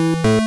You.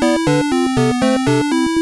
Música